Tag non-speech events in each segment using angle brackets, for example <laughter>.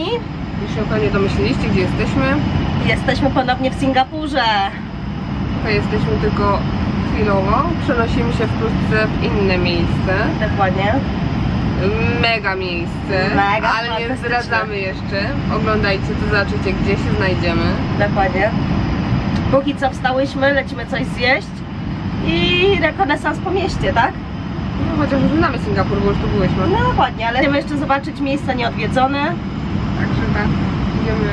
nami. Już się pewnie domyśliliście, gdzie jesteśmy. Jesteśmy ponownie w Singapurze. Tutaj jesteśmy tylko chwilowo. Przenosimy się wkrótce w inne miejsce. Dokładnie. Mega miejsce. Mega ale nie zdradzamy jeszcze. Oglądajcie, to zobaczycie, gdzie się znajdziemy. Dokładnie. Póki co wstałyśmy, lecimy coś zjeść i rekonesans po mieście, tak? No chociaż już znamy Singapur, bo już tu byliśmy. No dokładnie, ale chcemy jeszcze zobaczyć miejsca nieodwiedzone. Tak, idziemy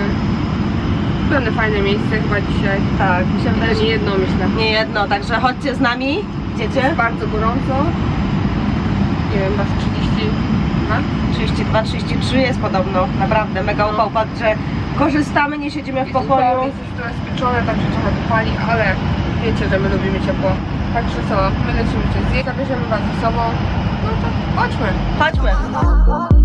w pewne fajne miejsce chyba dzisiaj. Tak, mi się wydaje, nie jedno myślę. nie jedno, także chodźcie z nami. Idziecie? Jest bardzo gorąco. Nie wiem, was 32? 32, 33 jest podobno, naprawdę mega No. upał, patrz, że korzystamy, nie siedzimy w Jest upał, pokoju. Jest już trochę spieczone, także trochę to pali, ale wiecie, że my lubimy ciepło. Także co, my lecimy coś zjeść, zabierzemy was ze sobą. No to chodźmy. Chodźmy.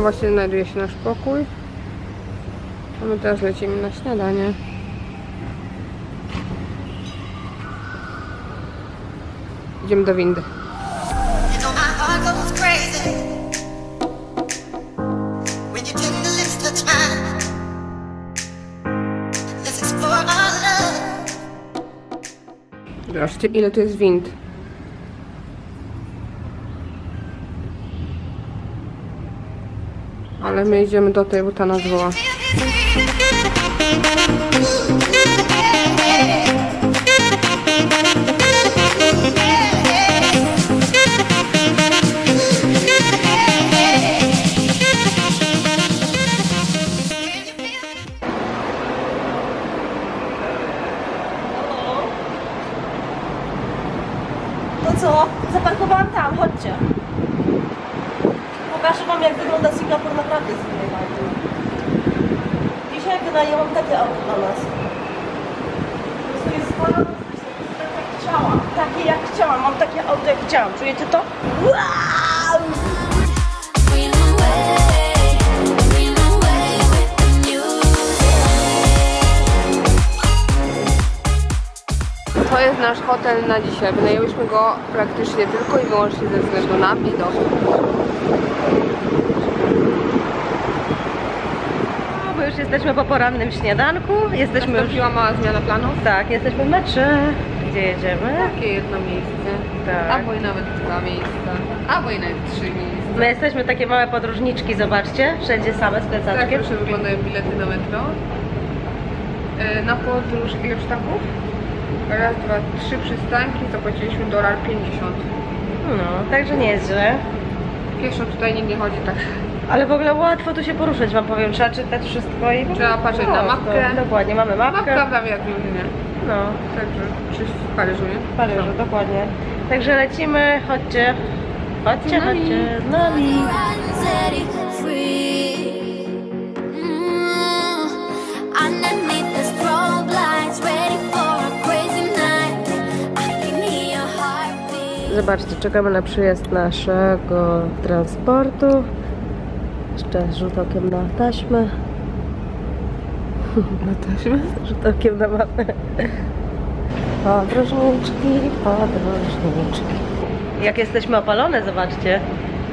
Tam właśnie znajduje się nasz pokój. A my teraz lecimy na śniadanie. Idziemy do windy. To. Zobaczcie ile tu jest wind. Ale my idziemy do tej, bo ta nas woła. Chciałam. Czujecie to? Wow! To jest nasz hotel na dzisiaj. Wynajęłyśmy go praktycznie tylko i wyłącznie ze względu na widok. No, bo już jesteśmy po porannym śniadanku. Jesteśmy już... Nastąpiła mała zmiana planów. Tak, jesteśmy w metrze. Gdzie jedziemy? Takie jedno miejsce. Tak. Albo i nawet dwa miejsca. Albo i nawet trzy miejsca. My jesteśmy takie małe podróżniczki, zobaczcie. Wszędzie same z Tak plecaczkiem. proszę wyglądają bilety na metro. E, Na podróż ile przystanków? Raz, dwa, trzy przystanki, zapłaciliśmy dolar 50. No, także nie jest źle. Pieszo tutaj nikt nie chodzi tak. Ale w ogóle łatwo tu się poruszać, wam powiem. Trzeba czytać wszystko i... Trzeba patrzeć na No, mapkę. to Dokładnie, mamy Mapka mapkę. prawie jak Lublinie. No, Także, czy w Paryżu, nie? w Paryżu, dokładnie. Także lecimy, chodźcie. Chodźcie, Z nami. chodźcie z nami. Mm. Heartbeat. Zobaczcie, czekamy na przyjazd naszego transportu. Jeszcze rzut okiem na taśmę. Na taśmę? Rzut okiem na mapę. Podróżniczki, podróżniczki. Jak jesteśmy opalone, zobaczcie.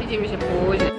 Widzimy się później.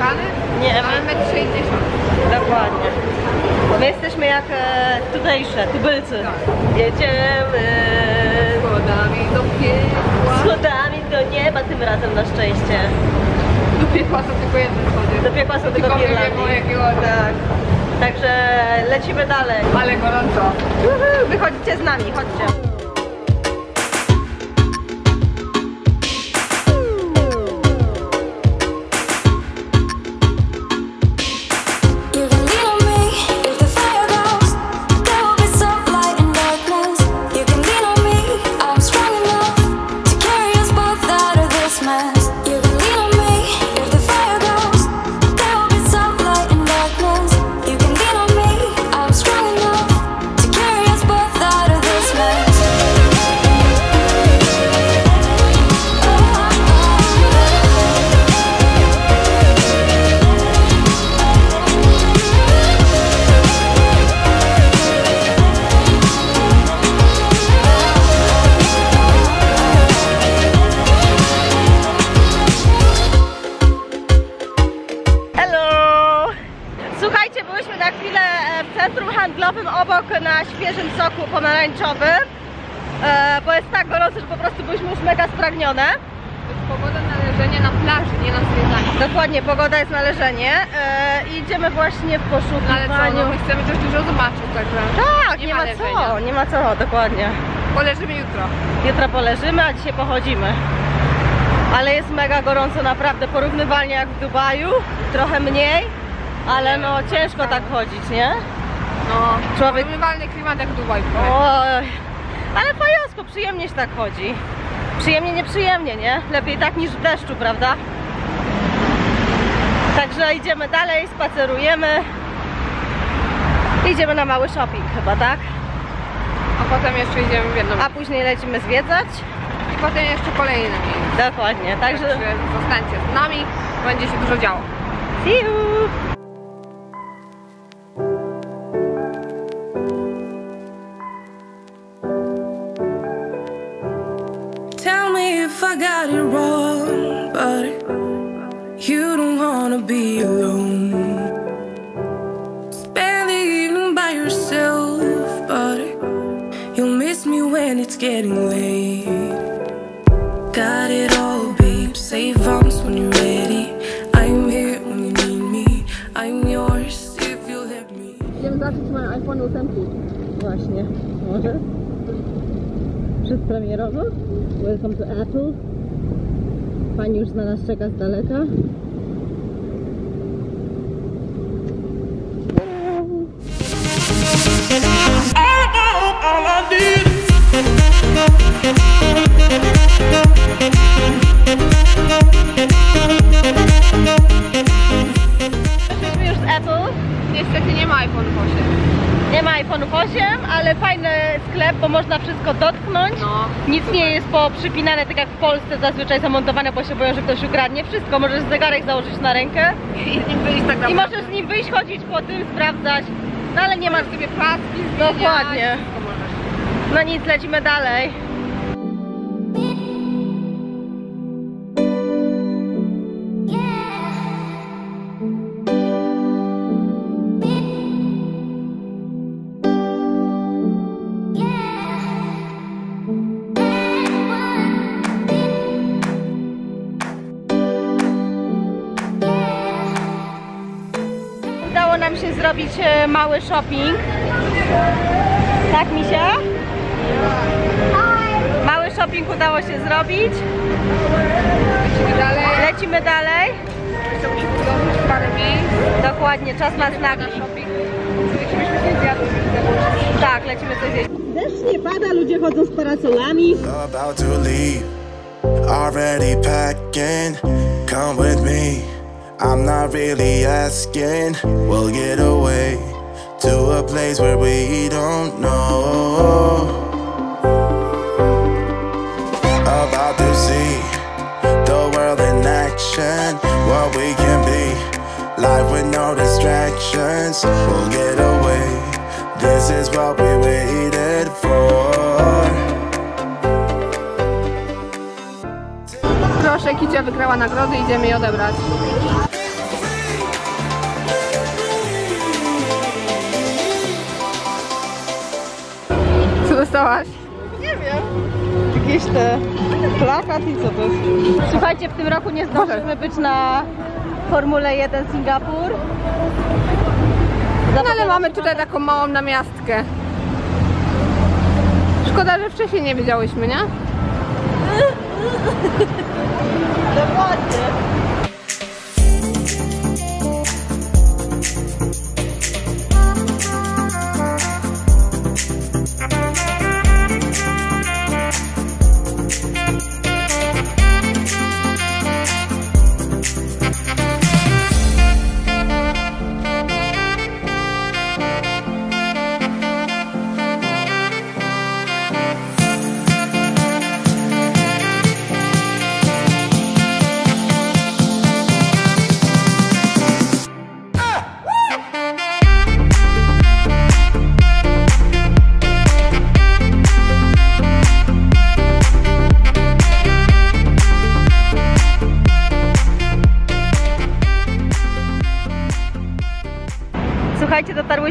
My nie Mamy my, metr 60. dokładnie. My jesteśmy jak e, tutejsze, tubylcy. Jedziemy Schodami do piekła. schodami do nieba tym razem na szczęście. Do piekła są tylko jedne schody. Do piekła są tylko jakiego- Tak. Także lecimy dalej. Ale gorąco. Wychodzicie z nami, chodźcie. Dokładnie, pogoda jest należenie e, idziemy właśnie w No ale co, poszukiwaniu. no my chcemy też dużo zobaczyć, także Tak, nie, nie ma, ma co, nie ma co, dokładnie. poleżymy jutro. Jutro poleżymy, a dzisiaj pochodzimy. Ale jest mega gorąco, naprawdę, porównywalnie jak w Dubaju, trochę mniej, ale no ciężko tak chodzić, nie? No, Człowiek- porównywalny klimat jak w Dubaju. Oj, ale fajowsko, przyjemnie się tak chodzi. Przyjemnie, nieprzyjemnie, nie? Lepiej tak niż w deszczu, prawda? Także idziemy dalej, spacerujemy. Idziemy na mały shopping chyba, tak? A potem jeszcze idziemy w jedną. A później lecimy zwiedzać. I potem jeszcze kolejne miejsce. Dokładnie, także Także zostańcie z nami, będzie się dużo działo. see you! Getting late. Got it all, babe. Save arms when you're ready. I'm here when you need me. I'm yours if you'll let me. Idziemy zobaczyć moje iPhone 8. Właśnie, może? Przedpremierowo. Welcome to Apple. Pani już na nas czeka z daleka. Nic nie jest poprzypinane tak jak w Polsce zazwyczaj zamontowane, bo się boją, że ktoś ukradnie. Wszystko, możesz zegarek założyć na rękę I z nim wyjść tak i naprawdę. możesz z nim wyjść, chodzić po tym, sprawdzać. No ale nie ma... Możesz sobie paski zmieniać. Dokładnie. No nic, lecimy dalej. Mały shopping. Tak, Misia? Mały shopping udało się zrobić. Lecimy dalej. Lecimy dalej. Dokładnie, czas nas Na się więc Tak, lecimy coś zjeść. Deszcz nie pada, ludzie chodzą z parasolami. About to leave, already packing. Come with me, I'm not really asking. We'll get away to a place where we don't know. About to see the world in action, what we can be. Life with no distractions, we'll get away. This is what we waited for. Proszę, Kicia wygrała nagrody, idziemy odebrać. Dostałaś? Nie wiem. Jakieś te plakat i co to jest? Słuchajcie, w tym roku nie zdążymy być na Formule 1 Singapur. No ale mamy tutaj taką małą namiastkę. Szkoda, że wcześniej nie wiedziałyśmy, nie? <laughs> Dokładnie.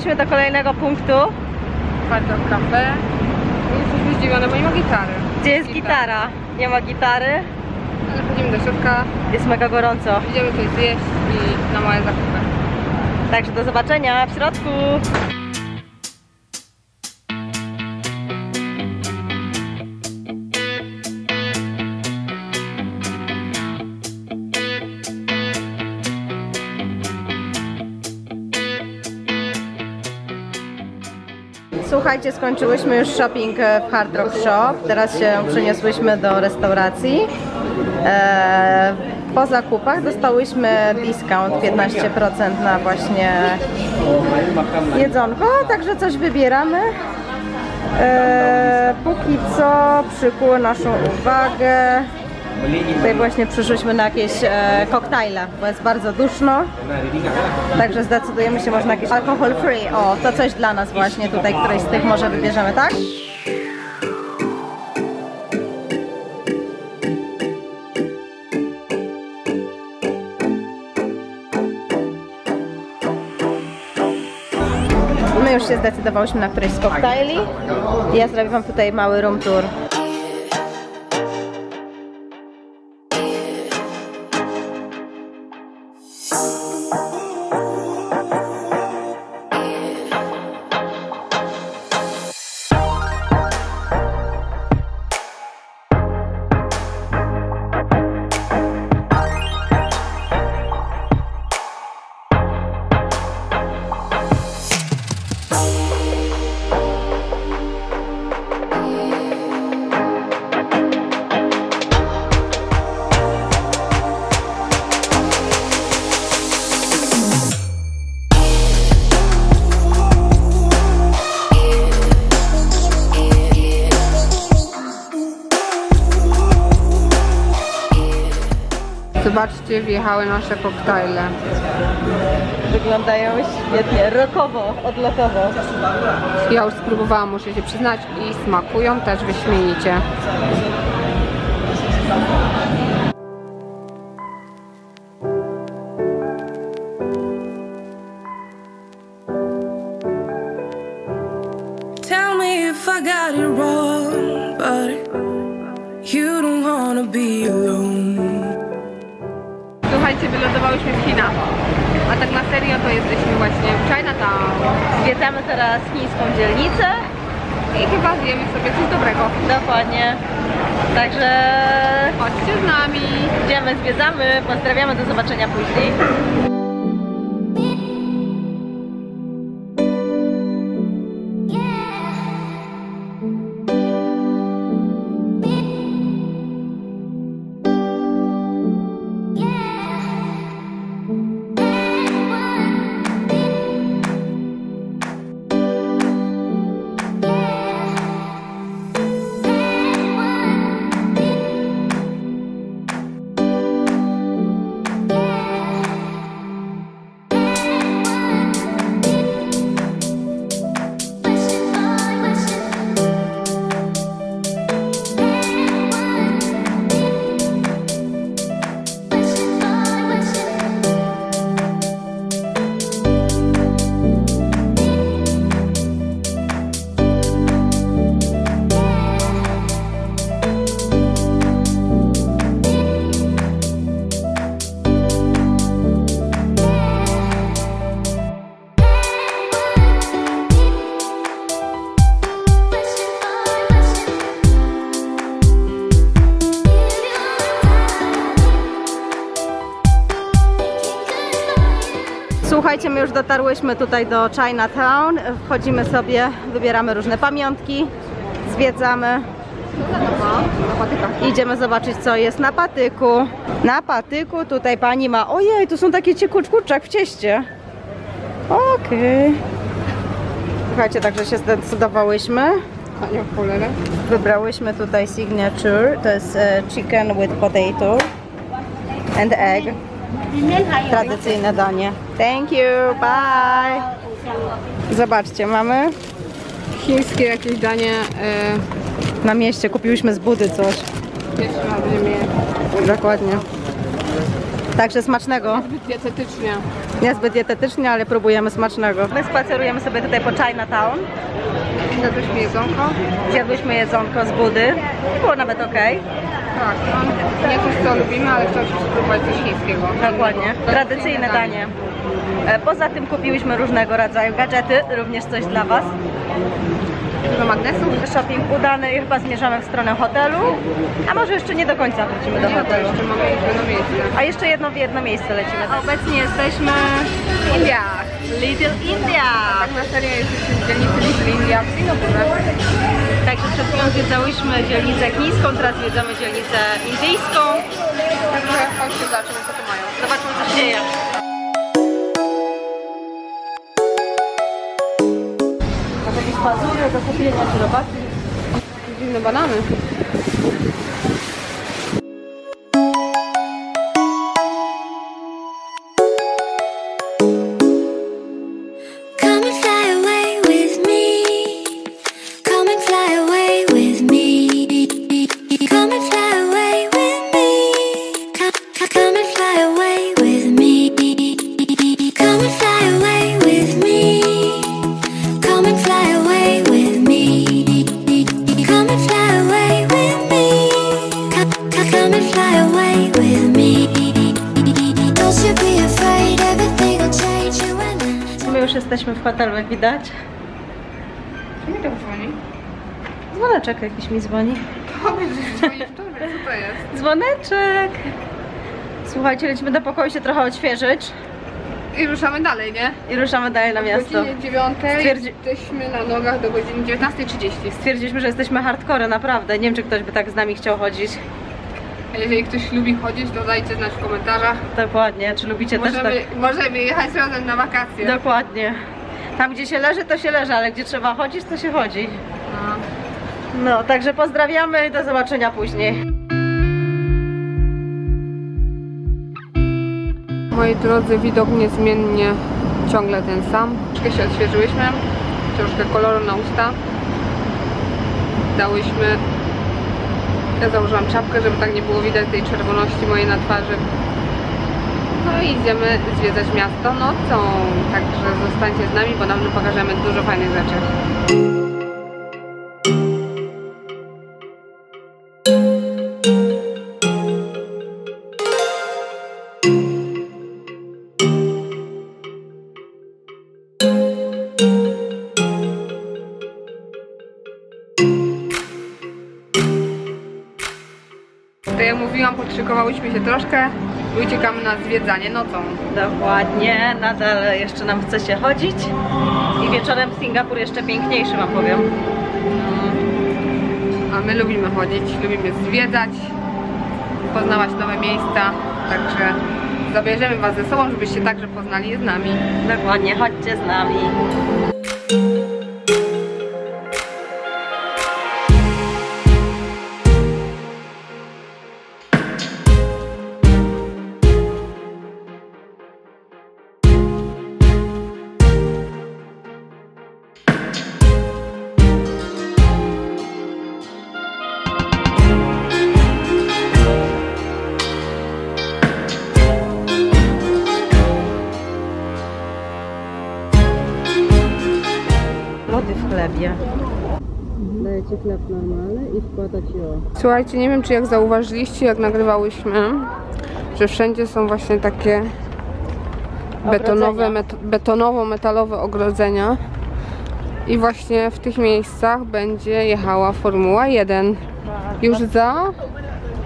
Dotarłyśmy do kolejnego punktu. Bardzo kafe. I Jesteśmy zdziwione, bo nie ma gitary. Gdzie jest gitara? Nie ma gitary. Ale chodzimy do środka, Jest mega gorąco. idziemy coś zjeść i na małe zakupy. Także do zobaczenia w środku. Słuchajcie, skończyłyśmy już shopping e, w Hard Rock Shop. Teraz się przeniosłyśmy do restauracji. E, po zakupach dostałyśmy discount 15% na właśnie jedzonko, także coś wybieramy. E, póki co przykuło naszą uwagę. Tutaj właśnie przyszłyśmy na jakieś e, koktajle, bo jest bardzo duszno. Także zdecydujemy się może na jakieś alcohol free. O, to coś dla nas właśnie tutaj, któreś z tych może wybierzemy, tak? My już się zdecydowałyśmy na któryś z koktajli. Ja zrobię Wam tutaj mały room tour. Wjechały nasze koktajle. Wyglądają świetnie, rokowo, odlotowo. Ja już spróbowałam, muszę się przyznać, i smakują też wyśmienicie. Wylądowałyśmy w Chinach. A tak na serio to jesteśmy właśnie w Chinatown. Zwiedzamy teraz chińską dzielnicę. I chyba zjemy sobie coś dobrego. Dokładnie. Także Chodźcie z nami. idziemy, zwiedzamy. Pozdrawiamy, do zobaczenia później. Słuchajcie, my już dotarłyśmy tutaj do Chinatown. Wchodzimy sobie, wybieramy różne pamiątki, zwiedzamy. Idziemy zobaczyć, co jest na patyku. Na patyku tutaj pani ma... Ojej, tu są takie ciekucz kurczak w cieście. Okej. Słuchajcie, także się zdecydowałyśmy. Wybrałyśmy tutaj signature. To jest e, chicken with potato and egg. Tradycyjne danie. Thank you, bye. Zobaczcie, mamy Chińskie jakieś danie. E, na mieście, kupiłyśmy z budy coś. pierwszy raz je Dokładnie. Także smacznego. zbyt dietetycznie. Niezbyt dietetycznie, ale próbujemy smacznego. My spacerujemy sobie tutaj po Chinatown. Zjadłyśmy jedzonko. Zjadłyśmy jedzonko z budy. Było nawet ok. Tak, no, nie coś co lubimy, ale chciałam spróbować coś chińskiego. Dokładnie. Tradycyjne danie. E, Poza tym kupiłyśmy różnego rodzaju gadżety, również coś dla Was. Dużo magnesów. Shopping udany i chyba zmierzamy w stronę hotelu. A może jeszcze nie do końca wrócimy do hotelu. jeszcze mamy iść na miejsce. A jeszcze jedno w jedno miejsce lecimy. Obecnie jesteśmy w Indiach. Little India. Tak na serio jesteśmy w dzielnicy Little India w Singapurze. Także przed chwilą zwiedzałyśmy dzielnicę chińską, teraz zwiedzamy dzielnicę indyjską. Także chodźcie zobaczymy co tu mają. Zobaczmy co się dzieje. Kupienia czy robaki? Dziwne banany. Mi dzwoni. Tobie dzwoni w tobie, co to jest? Dzwoneczek! Słuchajcie, lecimy do pokoju się trochę odświeżyć I ruszamy dalej, nie? i ruszamy dalej na O miasto. godzinie 9 Stwierdzi- jesteśmy na nogach do godziny 19.30. Stwierdziliśmy, że jesteśmy hardcore, naprawdę. Nie wiem, czy ktoś by tak z nami chciał chodzić. Jeżeli ktoś lubi chodzić, to dajcie znać w komentarzach. Dokładnie, czy lubicie też tak? Możemy, możemy jechać razem na wakacje. Dokładnie. Tam, gdzie się leży, to się leży, ale gdzie trzeba chodzić, to się chodzi. No. Także pozdrawiamy i do zobaczenia później. Moi drodzy, widok niezmiennie ciągle ten sam. Troszkę się odświeżyłyśmy, troszkę koloru na usta. Dałyśmy... Ja założyłam czapkę, żeby tak nie było widać tej czerwoności mojej na twarzy. No i idziemy zwiedzać miasto nocą. Także zostańcie z nami, bo nam pokażemy dużo fajnych rzeczy. Podszykowałyśmy się troszkę i uciekamy na zwiedzanie nocą. Dokładnie, nadal jeszcze nam chce się chodzić. I wieczorem Singapur jeszcze piękniejszy, wam powiem. A my lubimy chodzić, lubimy zwiedzać, poznawać nowe miejsca, także zabierzemy Was ze sobą, żebyście także poznali je z nami. Dokładnie, chodźcie z nami. Słuchajcie, nie wiem czy jak zauważyliście, jak nagrywałyśmy, że wszędzie są właśnie takie betonowe, met, betonowo-metalowe ogrodzenia. I właśnie w tych miejscach będzie jechała Formuła 1. Już za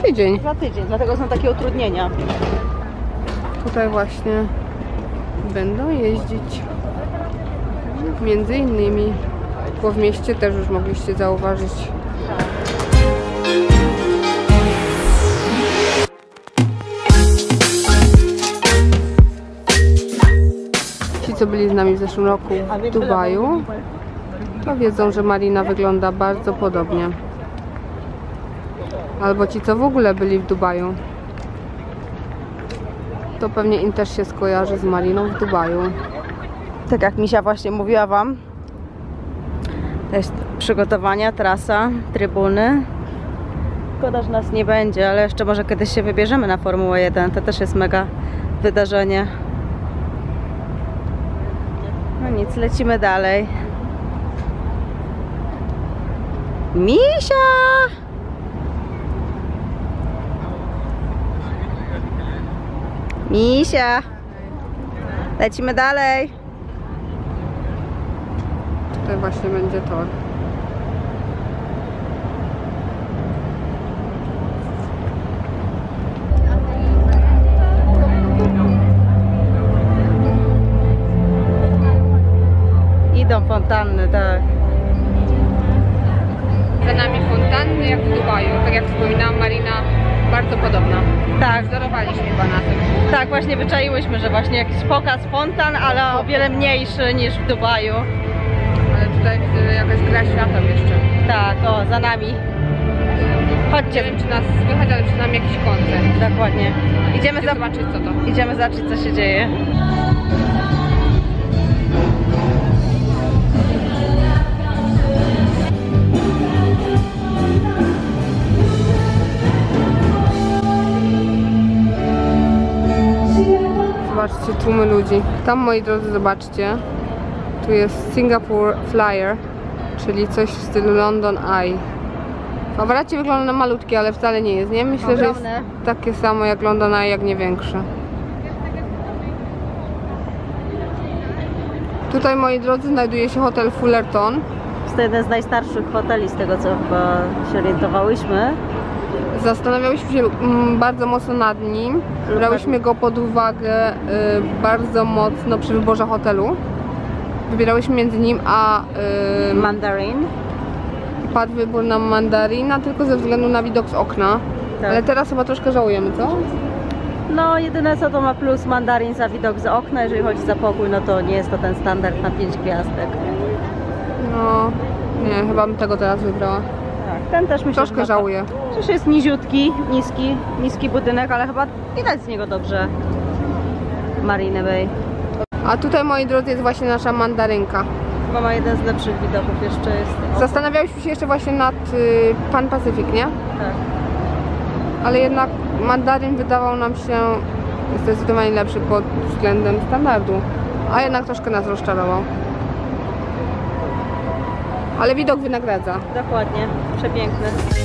tydzień. Za tydzień, dlatego są takie utrudnienia. Tutaj właśnie będą jeździć. Między innymi, bo w mieście też już mogliście zauważyć. Co byli z nami w zeszłym roku w Dubaju, to wiedzą, że Marina wygląda bardzo podobnie. Albo ci, co w ogóle byli w Dubaju, to pewnie im też się skojarzy z Mariną w Dubaju. Tak jak Misia właśnie mówiła Wam, to jest przygotowania, trasa, trybuny. Szkoda, że nas nie będzie, ale jeszcze może kiedyś się wybierzemy na Formułę 1. To też jest mega wydarzenie. No nic, lecimy dalej. Misia! Misia! Lecimy dalej. Tutaj właśnie będzie tor. Idą fontanny, tak. Za nami fontanny jak w Dubaju. Tak jak wspominałam, Marina bardzo podobna. Tak, Wzorowaliśmy chyba na tym. tak, właśnie wyczaiłyśmy, że właśnie jakiś pokaz fontan, ale o wiele mniejszy niż w Dubaju. Ale tutaj widzę jakaś gra świateł jeszcze. Tak, o, za nami. Nie Chodźcie, wiem czy nas słychać, ale przed nami jakiś koncert. dokładnie. Idziemy, za... zobaczyć co to. Idziemy zobaczyć, co się dzieje. Zobaczcie, tłumy ludzi. Tam, moi drodzy, zobaczcie. Tu jest Singapore Flyer, czyli coś w stylu London Eye. W aparacie wygląda na malutkie, ale wcale nie jest, nie? Myślę, że jest Ogromne. takie samo jak London Eye, jak nie większe. Tutaj, moi drodzy, znajduje się hotel Fullerton. Jest to jeden z najstarszych hoteli, z tego co chyba się orientowałyśmy. Zastanawiałyśmy się mm, bardzo mocno nad nim. Brałyśmy go pod uwagę y, bardzo mocno przy wyborze hotelu. Wybierałyśmy między nim a y, Mandarin. padł wybór na mandarina tylko ze względu na widok z okna. Tak. Ale teraz chyba troszkę żałujemy, co? No, jedyne co to ma plus mandarin za widok z okna. Jeżeli chodzi za pokój, no to nie jest to ten standard na 5 gwiazdek. No, nie, chyba bym tego teraz wybrała. Ten też myślę, Troszkę że ma- żałuję. Przecież jest niziutki, niski, niski budynek, ale chyba widać z niego dobrze Marine Bay. A tutaj, moi drodzy, jest właśnie nasza mandarynka. Chyba ma jeden z lepszych widoków jeszcze jest. Zastanawiałyśmy się jeszcze właśnie nad y, Pan Pacyfik, nie? tak. ale jednak mandaryn wydawał nam się zdecydowanie lepszy pod względem standardu, a jednak troszkę nas rozczarował. Ale widok wynagradza. Dokładnie, przepiękny.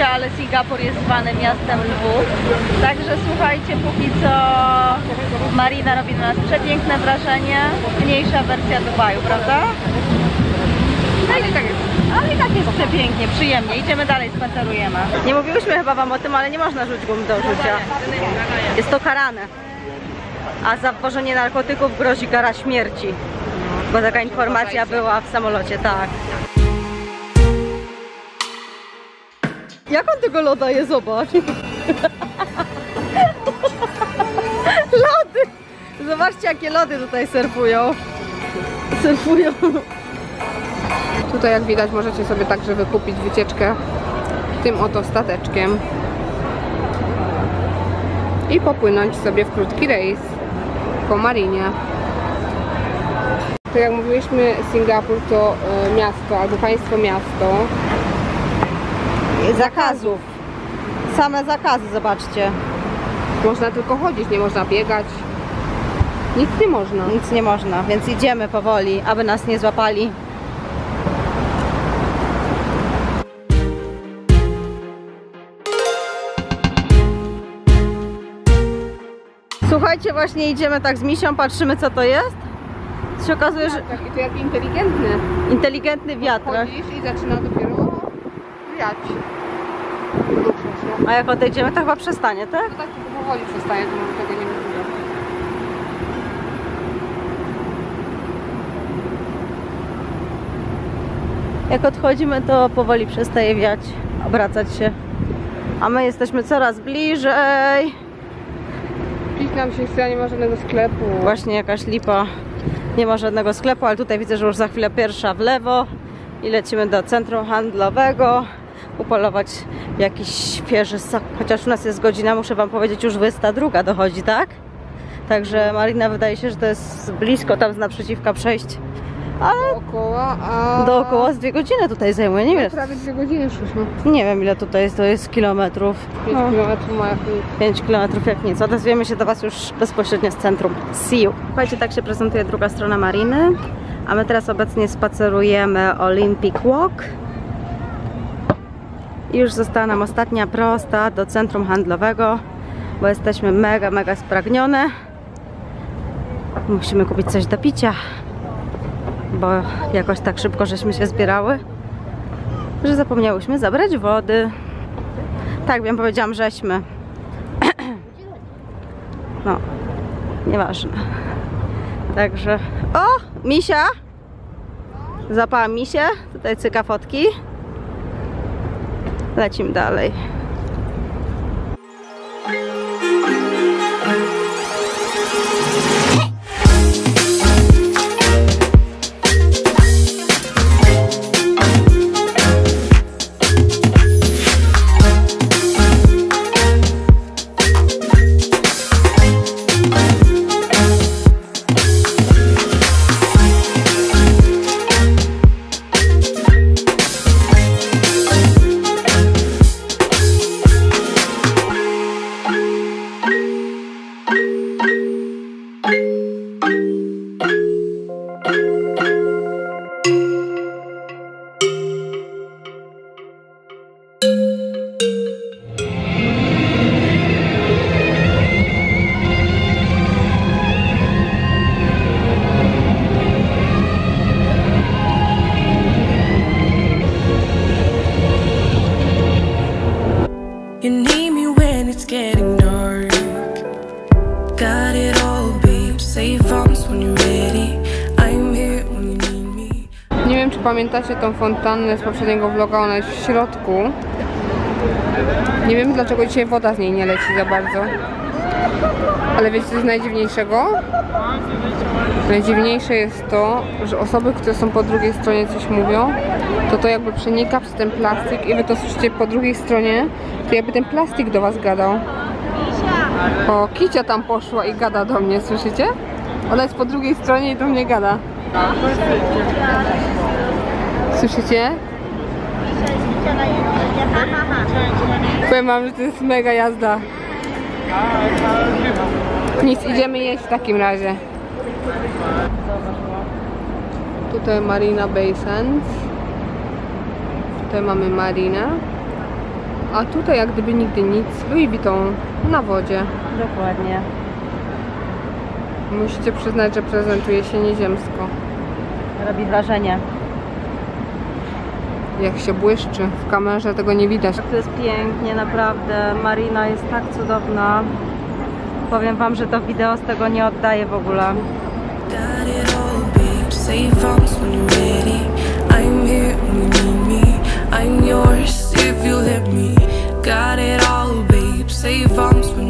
Wiecie, ale Singapur jest zwany miastem lwów. Także słuchajcie, póki co Marina robi na nas przepiękne wrażenie. Mniejsza wersja Dubaju, prawda? No i tak jest. Ale i tak jest przepięknie, przyjemnie. Idziemy dalej, spacerujemy. Nie mówiłyśmy chyba wam o tym, ale nie można rzucić gum do rzucia. Jest to karane. A za wwożenie narkotyków grozi kara śmierci. Bo taka informacja była w samolocie, tak. Jak on tego loda je, zobacz. <laughs> Lody! Zobaczcie, jakie lody tutaj surfują. Surfują. Tutaj jak widać możecie sobie także wykupić wycieczkę tym oto stateczkiem i popłynąć sobie w krótki rejs po marinie. Tak jak mówiliśmy, Singapur to e, miasto albo państwo miasto. Zakazów. Same zakazy, zobaczcie. Można tylko chodzić, nie można biegać. Nic nie można. Nic nie można, więc idziemy powoli, aby nas nie złapali. Słuchajcie, właśnie idziemy tak z misią, patrzymy co to jest. Się okazuje, że Tak, i to jak inteligentny. inteligentny wiatr. I zaczyna dopiero A jak odejdziemy, to chyba przestanie, tak? Tak tylko powoli przestaje, to może tego nie mówię. Jak odchodzimy, to powoli przestaje wiać, obracać się. A my jesteśmy coraz bliżej. Pić nam się chce, a nie ma żadnego sklepu. Właśnie jakaś lipa. Nie ma żadnego sklepu, ale tutaj widzę, że już za chwilę pierwsza w lewo i lecimy do centrum handlowego upolować jakiś świeży sok. Chociaż u nas jest godzina, muszę Wam powiedzieć, już 22 dochodzi, tak? Także Marina wydaje się, że to jest blisko tam z naprzeciwka przejść. Ale Dookoła, a... dookoła z dwie godziny tutaj zajmuje. Nie wiem, Prawie dwie godziny szliśmy. nie wiem ile tutaj jest, to jest kilometrów. 5 No. kilometrów ma jakieś... 5 km jak nic. Odezwiemy się do Was już bezpośrednio z centrum. See you. Słuchajcie, tak się prezentuje druga strona mariny. A my teraz obecnie spacerujemy Olympic Walk. I już została nam ostatnia prosta do centrum handlowego, bo jesteśmy mega, mega spragnione. Musimy kupić coś do picia, bo jakoś tak szybko żeśmy się zbierały, że zapomniałyśmy zabrać wody. Tak, wiem, powiedziałam, żeśmy. <clears throat> No, nieważne. Także. O! Misia! Zapała misie. Tutaj cyka fotki. Lecimy dalej. Pamiętacie tą fontannę z poprzedniego vloga, ona jest w środku. Nie wiem, dlaczego dzisiaj woda z niej nie leci za bardzo. Ale wiecie, co jest najdziwniejszego? Najdziwniejsze jest to, że osoby, które są po drugiej stronie coś mówią, to to jakby przenika przez ten plastik i wy to słyszycie po drugiej stronie, to jakby ten plastik do was gadał. O, Kicia tam poszła i gada do mnie, słyszycie? Ona jest po drugiej stronie i do mnie gada. Słyszycie? Powiem wam, że to jest mega jazda. Nic, idziemy jeść w takim razie. Tutaj Marina Bay Sands. Tutaj mamy marinę. A tutaj jak gdyby nigdy nic. Louis Vuitton na wodzie. Dokładnie. Musicie przyznać, że prezentuje się nieziemsko. Robi wrażenie. Jak się błyszczy. W kamerze tego nie widać. To jest pięknie, naprawdę. Marina jest tak cudowna. Powiem Wam, że to wideo z tego nie oddaje w ogóle. Got it all, babe. Save arms when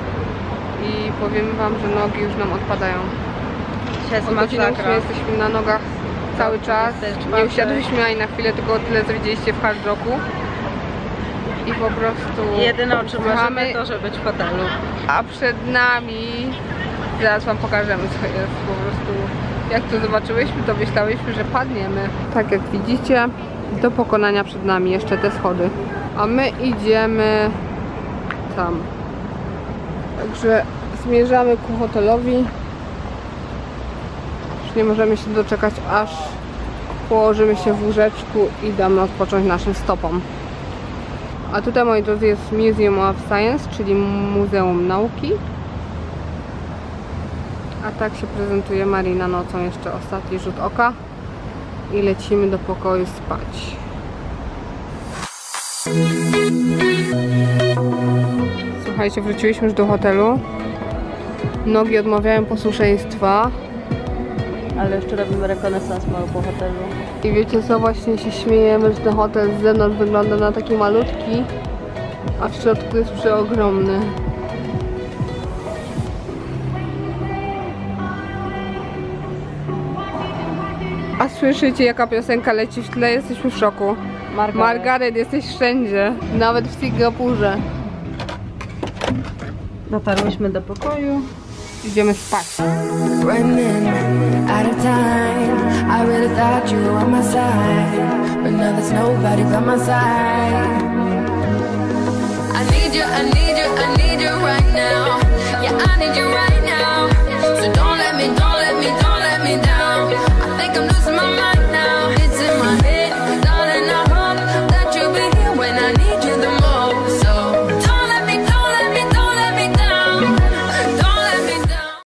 i powiem wam, że nogi już nam odpadają. Od godziny. 8 jesteśmy na nogach cały czas. 24. Nie usiadłyśmy ani na chwilę, tylko tyle co widzieliście w hard rocku. I po prostu Jedyne o czym marzymy to, żeby być w hotelu. a przed nami zaraz wam pokażemy co jest po prostu. Jak to zobaczyłyśmy, to myślałyśmy, że padniemy. Tak jak widzicie, do pokonania przed nami jeszcze te schody. A my idziemy tam. Także zmierzamy ku hotelowi. Już nie możemy się doczekać, aż położymy się w łóżeczku i damy odpocząć naszym stopom. A tutaj, moi drodzy, jest Museum of Science, czyli Muzeum Nauki. A tak się prezentuje Marina nocą. Jeszcze ostatni rzut oka. I lecimy do pokoju spać. Słuchajcie, wróciliśmy już do hotelu. Nogi odmawiają posłuszeństwa. Ale jeszcze robimy rekonesans mały po hotelu. I wiecie co, właśnie się śmiejemy, że ten hotel z zewnątrz wygląda na taki malutki, a w środku jest przeogromny. A słyszycie jaka piosenka leci w tle? Jesteśmy w szoku. Margaret. Margaret, jesteś wszędzie. Nawet w Singapurze. Dotarłyśmy do pokoju. Idziemy spać. I need you, I need you, I need you right now. Yeah, I need you right now.